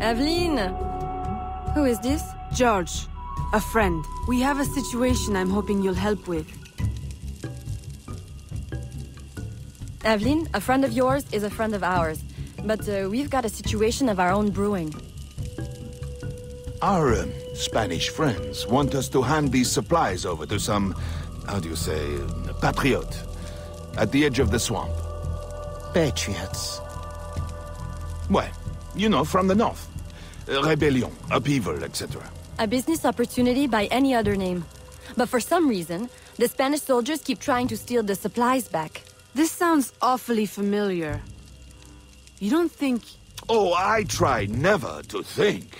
Aveline! Who is this? George. A friend. We have a situation I'm hoping you'll help with. Aveline, a friend of yours is a friend of ours. But uh, we've got a situation of our own brewing. Our uh, Spanish friends want us to hand these supplies over to some, how do you say, patriot, at the edge of the swamp. Patriots. Well, you know, from the north. Rebellion, upheaval, etc. A business opportunity by any other name. But for some reason, the Spanish soldiers keep trying to steal the supplies back. This sounds awfully familiar. You don't think... Oh, I try never to think.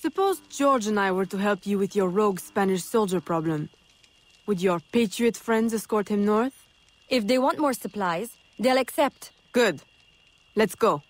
Suppose George and I were to help you with your rogue Spanish soldier problem. Would your patriot friends escort him north? If they want more supplies, they'll accept. Good. Let's go.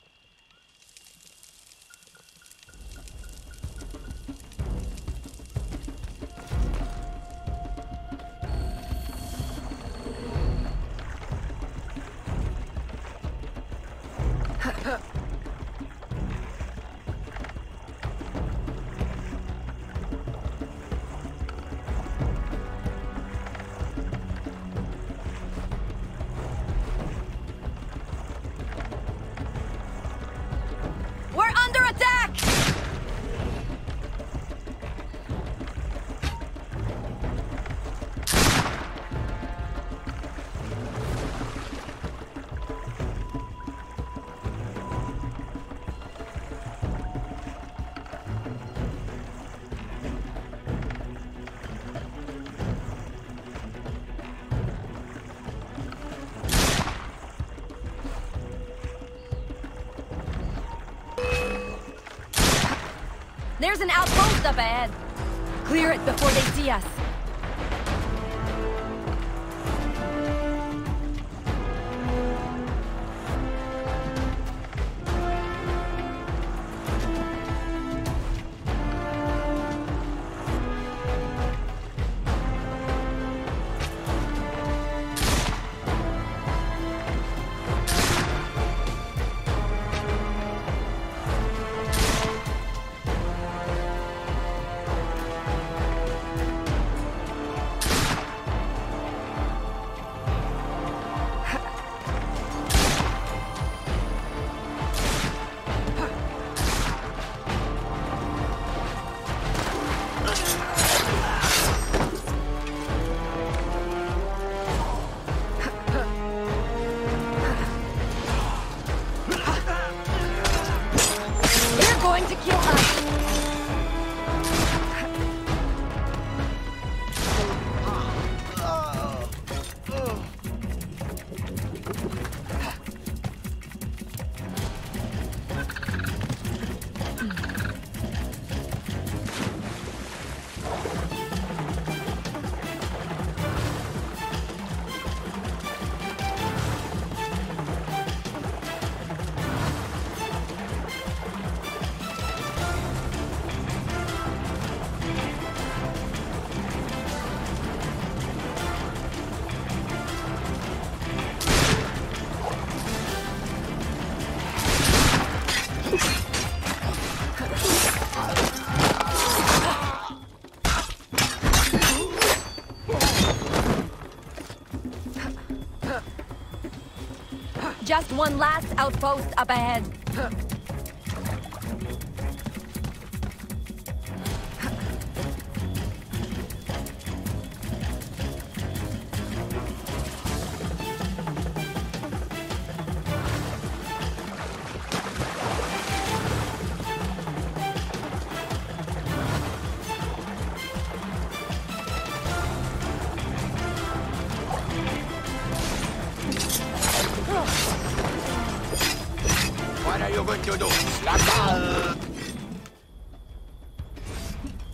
There's an outpost up ahead. Clear it before they see us. Just one last outpost up ahead.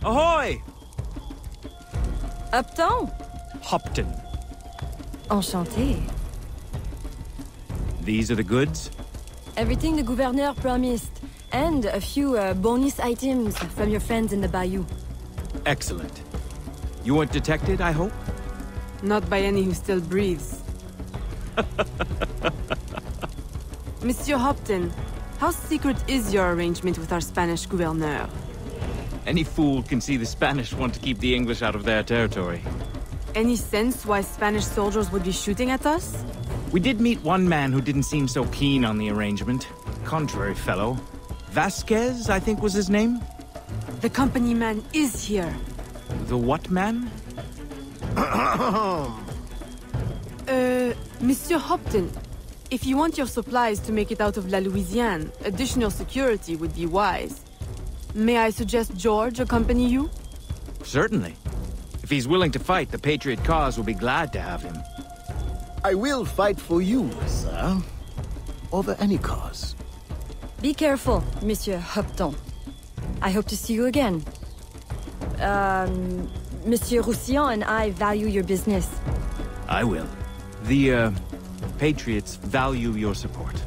Ahoy! Upton! Hopton. Enchanté. These are the goods? Everything the gouverneur promised. And a few uh, bonus items from your friends in the bayou. Excellent. You weren't detected, I hope? Not by any who still breathes. Monsieur Hopton, how secret is your arrangement with our Spanish gouverneur? Any fool can see the Spanish want to keep the English out of their territory. Any sense why Spanish soldiers would be shooting at us? We did meet one man who didn't seem so keen on the arrangement. Contrary fellow. Vasquez, I think was his name? The company man is here. The what man? Uh, Monsieur Hopton, if you want your supplies to make it out of La Louisiane, additional security would be wise. May I suggest George accompany you? Certainly. If he's willing to fight, the Patriot cause will be glad to have him. I will fight for you, sir. Over any cause. Be careful, Monsieur Hopton. I hope to see you again. Um, Monsieur Roussillon and I value your business. I will. The, uh, Patriots value your support.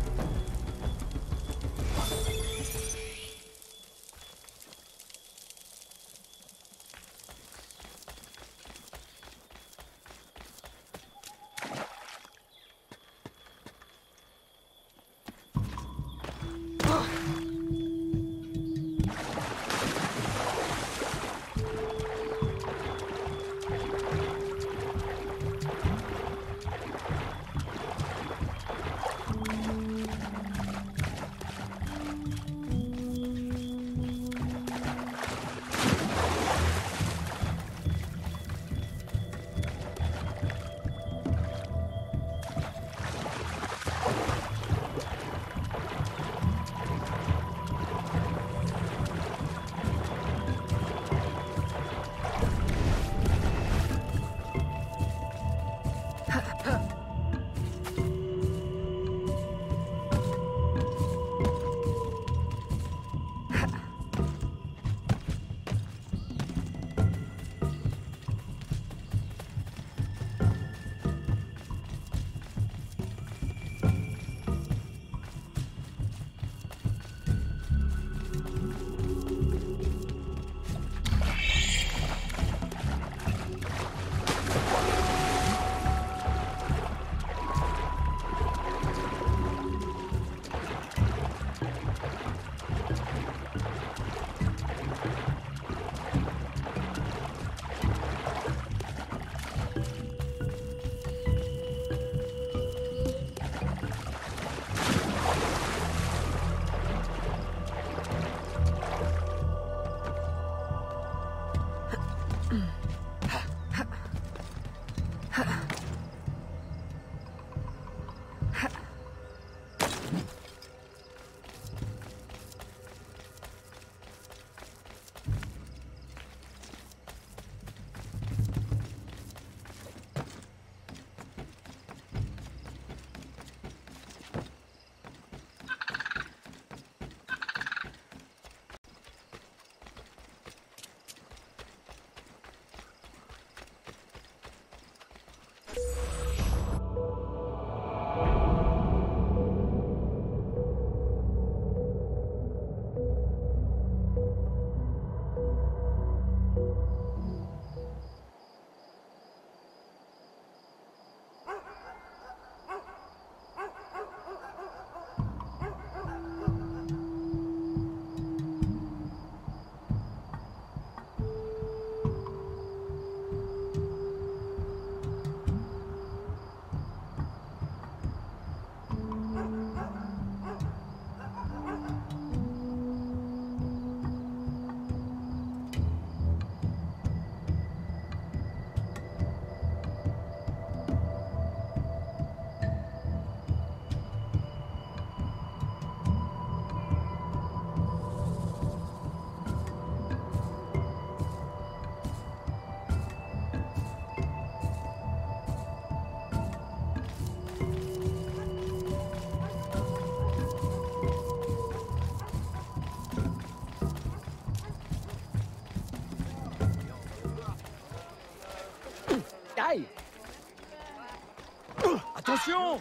Attention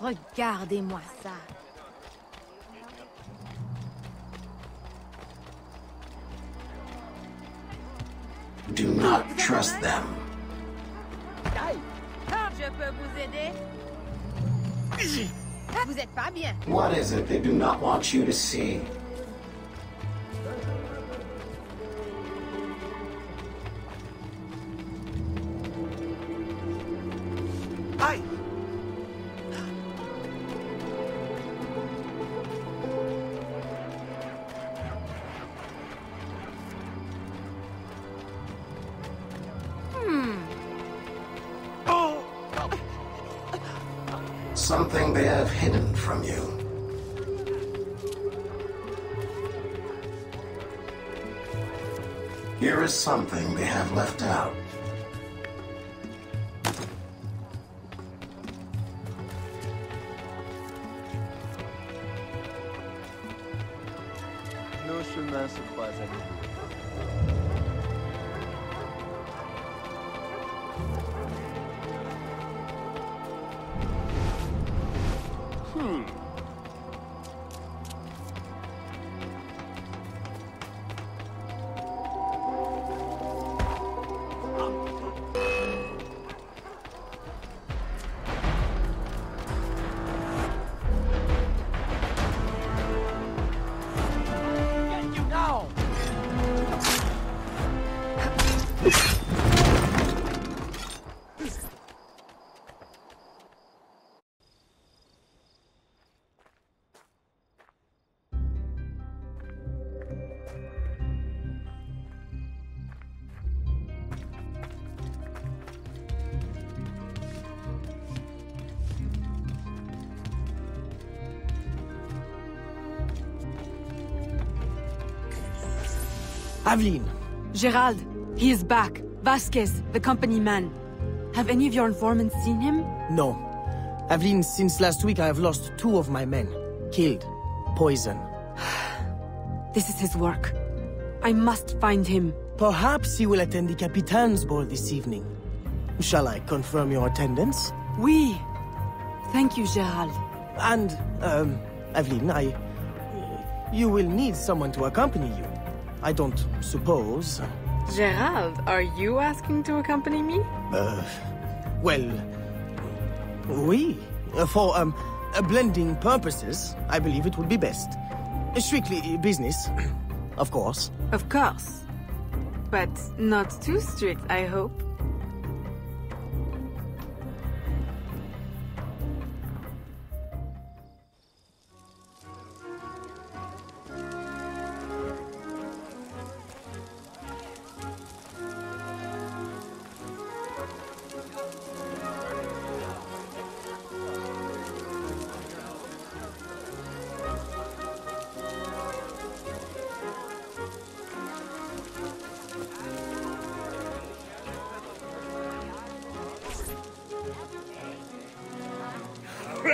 Regardez-moi ça. Do not trust them. Je peux vous aider? Vous êtes pas bien. What is it they do not want you to see? Aïe hmm. oh. Something they have hidden from you. Here is something they have left out. Aveline, Gerald, he is back. Vasquez, the company man. Have any of your informants seen him? no. Aveline, since last week I have lost two of my men. Killed. Poison. This is his work. I must find him. Perhaps he will attend the Capitan's ball this evening. Shall I confirm your attendance? Oui. Thank you, Gerald. And, um, Aveline, I... You will need someone to accompany you. I don't suppose... Gerald, are you asking to accompany me? Uh, well... Oui. Uh, For, um, uh, blending purposes, I believe it would be best. Strictly business, of course. Of course. But not too strict, I hope.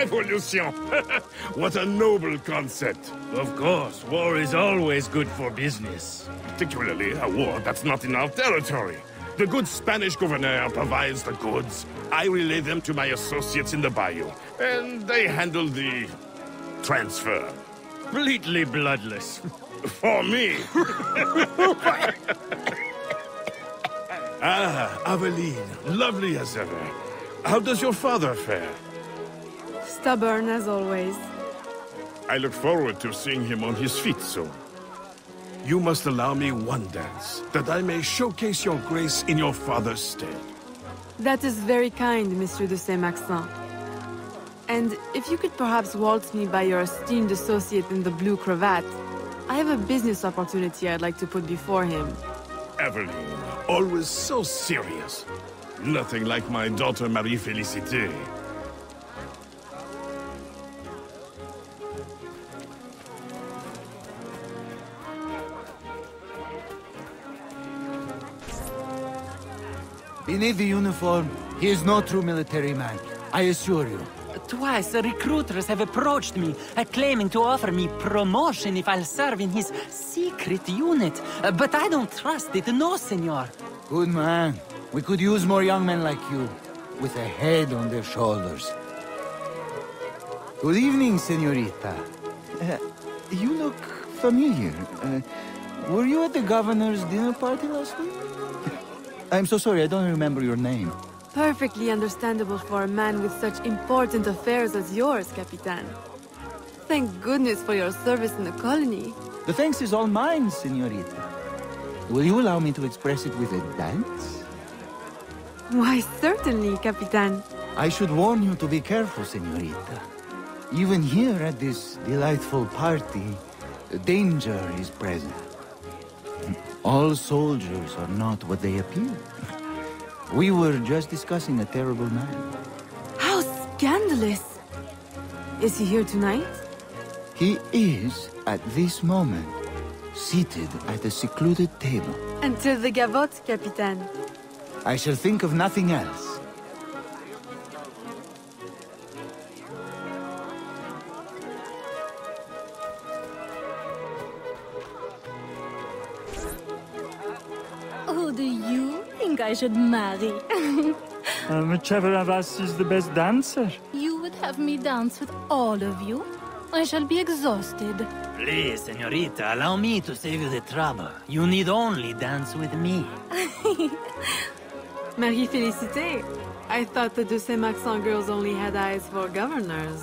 Revolution! what a noble concept. Of course, war is always good for business. Particularly a war that's not in our territory. The good Spanish governor provides the goods. I relay them to my associates in the bayou. And they handle the transfer. Completely bloodless. For me. ah, Aveline, lovely as ever. How does your father fare? Stubborn as always. I look forward to seeing him on his feet soon. You must allow me one dance, that I may showcase your grace in your father's stead. That is very kind, Monsieur de Saint-Maxent. And if you could perhaps waltz me by your esteemed associate in the blue cravat, I have a business opportunity I'd like to put before him. Aveline, always so serious. Nothing like my daughter Marie Félicité. Beneath the uniform, he is no true military man. I assure you. Twice, recruiters have approached me, uh, claiming to offer me promotion if I'll serve in his secret unit. Uh, but I don't trust it, no, senor. Good man. We could use more young men like you, with a head on their shoulders. Good evening, senorita. Uh, you look familiar. Uh, were you at the governor's dinner party last week? I'm so sorry, I don't remember your name. Perfectly understandable for a man with such important affairs as yours, Capitan. Thank goodness for your service in the colony. The thanks is all mine, senorita. Will you allow me to express it with a dance? Why, certainly, Capitan. I should warn you to be careful, senorita. Even here at this delightful party, danger is present. All soldiers are not what they appear. We were just discussing a terrible man. How scandalous! Is he here tonight? He is, at this moment, seated at a secluded table. Until the gavotte, Capitaine. I shall think of nothing else. Do you think I should marry? Uh, whichever of us is the best dancer. you would have me dance with all of you? I shall be exhausted. Please, senorita, allow me to save you the trouble. You need only dance with me. Marie Félicité. I thought the de Saint-Maxent girls only had eyes for governors.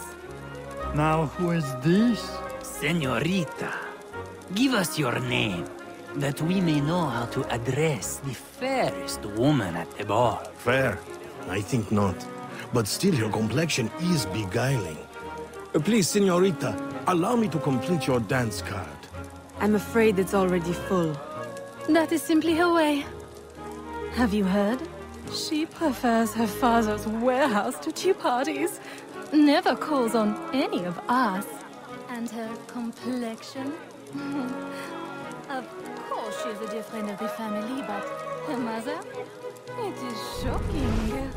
Now, who is this? Senorita, give us your name, that we may know how to address the fairest woman at the ball. Fair? I think not. But still, your complexion is beguiling. Uh, Please, senorita, allow me to complete your dance card. I'm afraid it's already full. That is simply her way. Have you heard? She prefers her father's warehouse to tea parties. Never calls on any of us. And her complexion? of course she is a dear friend of the family, but her mother? It is shocking.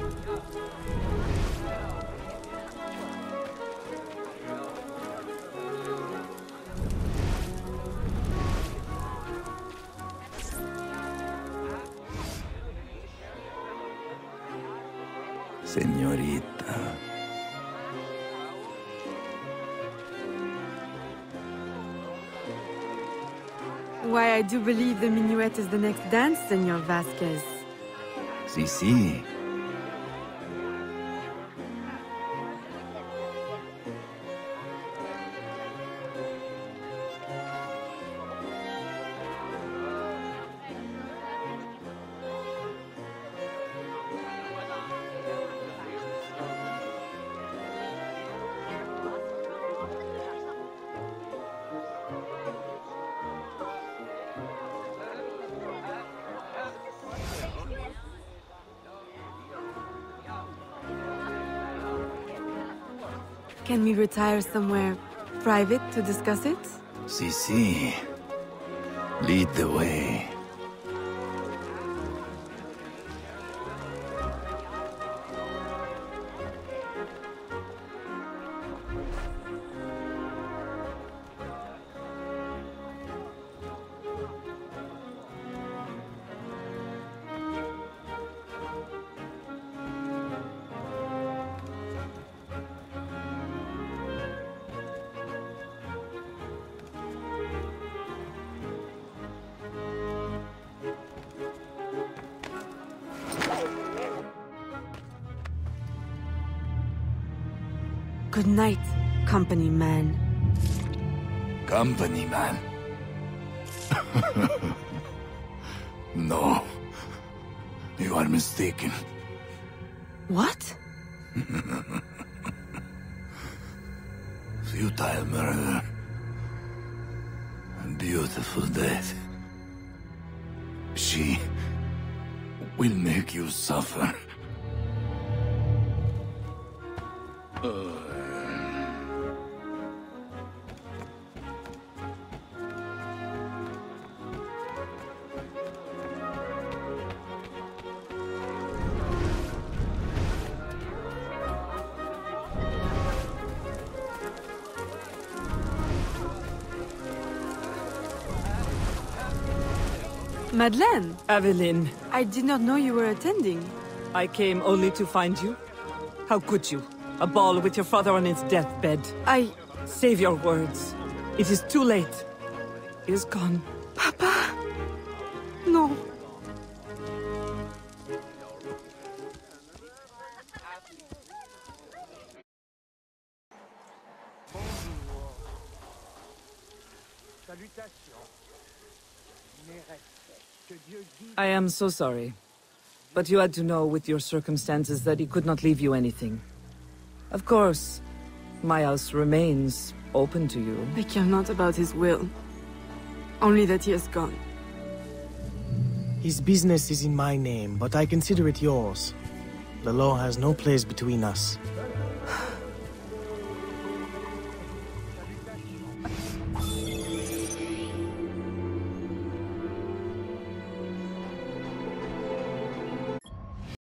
Senorita. Why, I do believe the minuet is the next dance, Senor Vasquez. Si, si. Can we retire somewhere private to discuss it? Si, si. Lead the way. Good night, company man. Company man. no. You are mistaken. What? Futile murder. Beautiful death. She will make you suffer. Madeleine! Aveline, I did not know you were attending. I came only to find you. How could you? A ball with your father on his deathbed. I... Save your words. It is too late. He is gone. Papa! No. I am so sorry. But you had to know with your circumstances that he could not leave you anything. Of course, my house remains open to you. I care not about his will. Only that he has gone. His business is in my name, but I consider it yours. The law has no place between us.